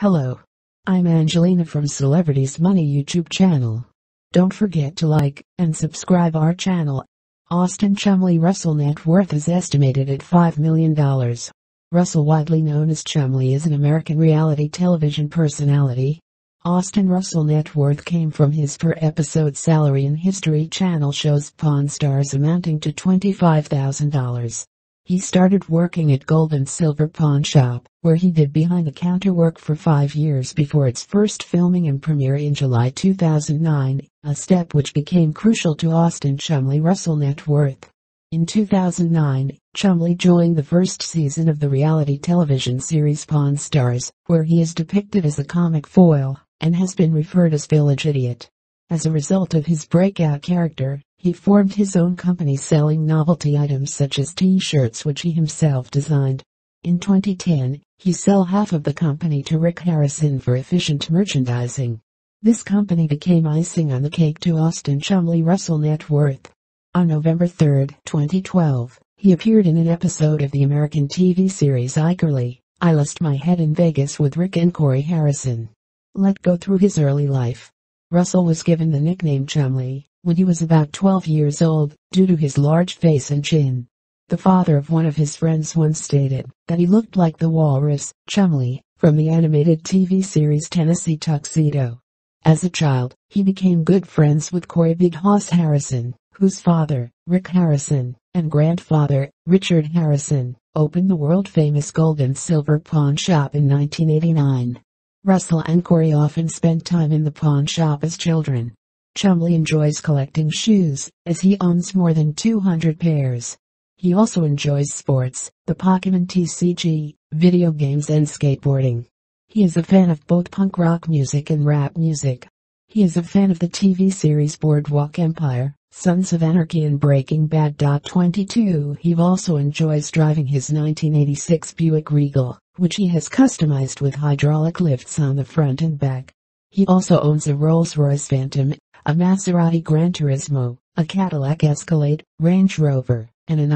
Hello. I'm Angelina from Celebrities Money YouTube channel. Don't forget to like and subscribe our channel. Austin Chumlee Russell net worth is estimated at $5 million. Russell widely known as Chumlee is an American reality television personality. Austin Russell net worth came from his per episode salary in History Channel shows Pawn Stars amounting to $25,000. He started working at Gold and Silver Pawn Shop, where he did behind-the-counter work for five years before its first filming and premiere in July 2009, a step which became crucial to Austin Chumlee Russell net worth. In 2009, Chumlee joined the first season of the reality television series Pawn Stars, where he is depicted as a comic foil, and has been referred as Village Idiot. As a result of his breakout character, he formed his own company selling novelty items such as t-shirts which he himself designed. In 2010, he sold half of the company to Rick Harrison for efficient merchandising. This company became icing on the cake to Austin Chumlee Russell net worth. On November 3, 2012, he appeared in an episode of the American TV series iCarly, I Lost My Head in Vegas with Rick and Corey Harrison. Let go through his early life. Russell was given the nickname Chumlee when he was about 12 years old, due to his large face and chin. The father of one of his friends once stated that he looked like the walrus, Chumley, from the animated TV series Tennessee Tuxedo. As a child, he became good friends with Corey Big Hoss Harrison, whose father, Rick Harrison, and grandfather, Richard Harrison, opened the world-famous gold and silver pawn shop in 1989. Russell and Corey often spent time in the pawn shop as children, Chumlee enjoys collecting shoes, as he owns more than 200 pairs. He also enjoys sports, the Pokemon TCG, video games and skateboarding. He is a fan of both punk rock music and rap music. He is a fan of the TV series Boardwalk Empire, Sons of Anarchy and Breaking Bad. 22 He also enjoys driving his 1986 Buick Regal, which he has customized with hydraulic lifts on the front and back. He also owns a Rolls-Royce Phantom a Maserati Gran Turismo, a Cadillac Escalade, Range Rover, and a